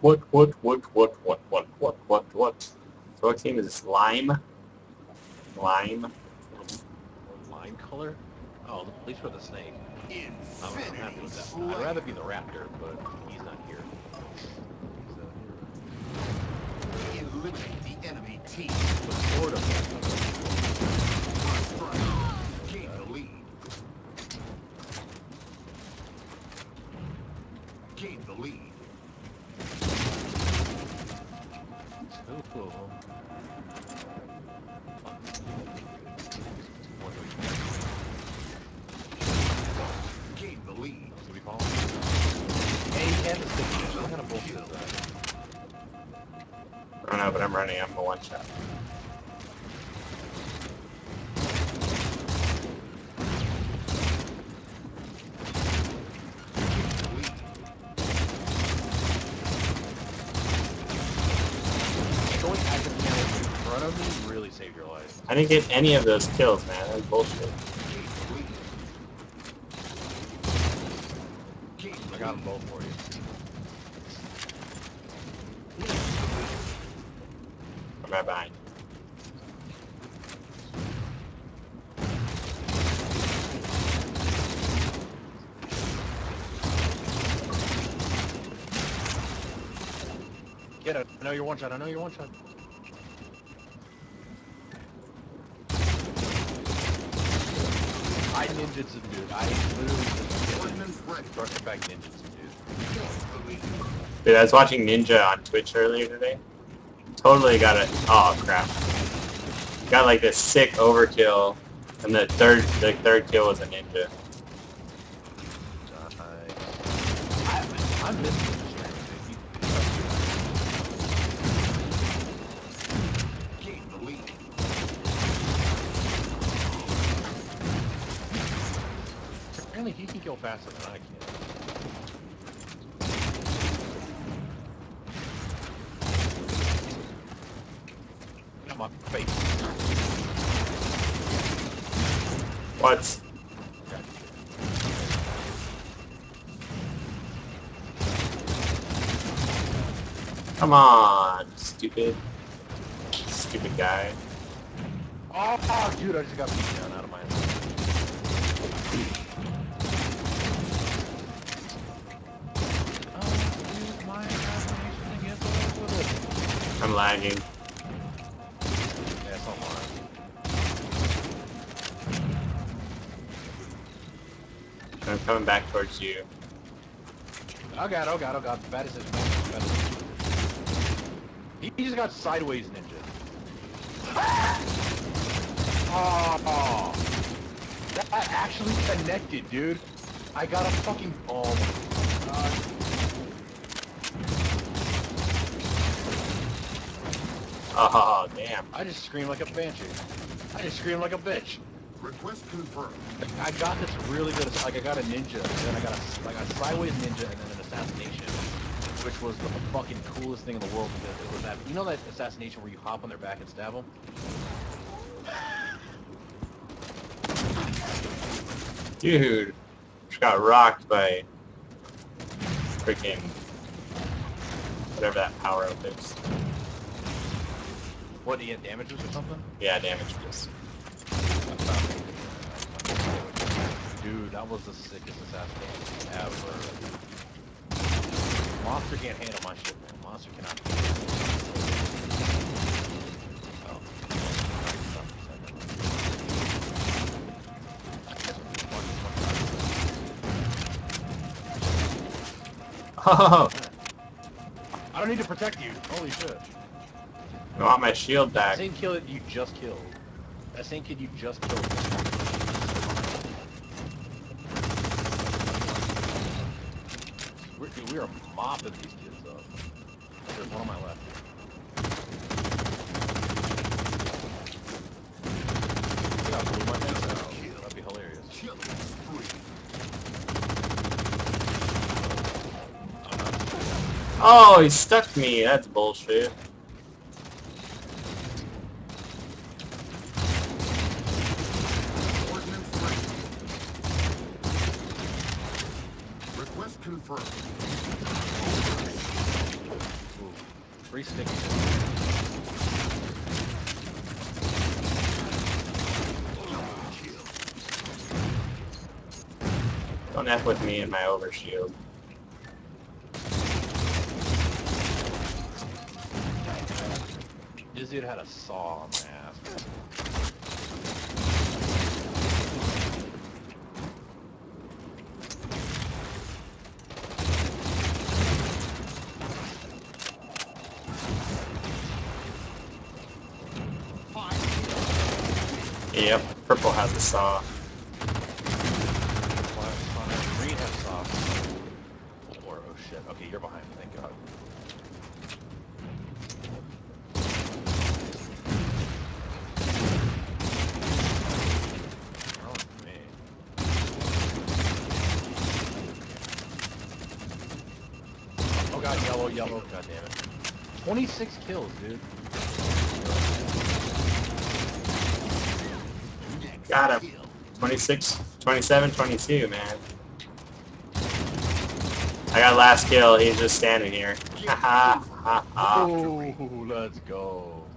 what, what, what, what, what, what, what, what, what? So what team is this? Lime? Lime? Lime color? Oh, at least for the snake. I'm, I'm happy with that. I'd rather be the raptor, but he's not here. He's, uh, Eliminate the enemy team. the sword. Gain the lead. Gain the lead. now, but I'm running. I'm a one shot. I didn't get any of those kills, man. That's bullshit. I got them both for you. I'm right behind. Get it. I know you're one shot. I know you're one shot. I ninjutsu, dude. I literally just Ordnance ready. struck back ninjutsu, dude. Gain the. Dude, I was watching Ninja on Twitch earlier today. Totally got it. Oh crap! Got like this sick overkill, and the third the third kill was a ninja. Apparently he can kill faster than I can. My face. What? Come on, stupid, stupid guy. Oh, dude, I just got beat down out of my Oh, dude, coming back towards you. Oh god, oh god, oh god, bad decision. Bad decision. He, just got sideways ninja. Ah! Oh, that actually connected, dude. I got a fucking oh my god. Oh damn. I just screamed like a banshee. I just screamed like a bitch. Request confirmed. I got this really good, like I got a ninja, and then I got a, like a sideways ninja, and then an assassination, which was the fucking coolest thing in the world because it was that, you know that assassination where you hop on their back and stab them? Dude, just got rocked by freaking whatever that power up is. What, do you get damages or something? Yeah, damage Dude, that was the sickest assassination ever. Monster can't handle my shit, man. Monster cannot. Oh. Oh, I don't need to protect you. Holy shit. I want my shield back. same kill that you just killed. Same kid you just killed. We're, dude, we are mopping these kids up. There's one on my left. Yeah, blew my face out. That'd be hilarious. Oh, he stuck me. That's bullshit. Request confirmed. very sticky. Don't F with me and my overshield. This dude had a saw on my ass. Yep, purple has a saw. Green has saw. Or oh shit. Okay, you're behind me. Thank God. Oh. Oh god, yellow, yellow. God damn it. 26 kills, dude. Got him. 26, 27, 22, man. I got last kill. He's just standing here. Ha ha ha ha. Let's go.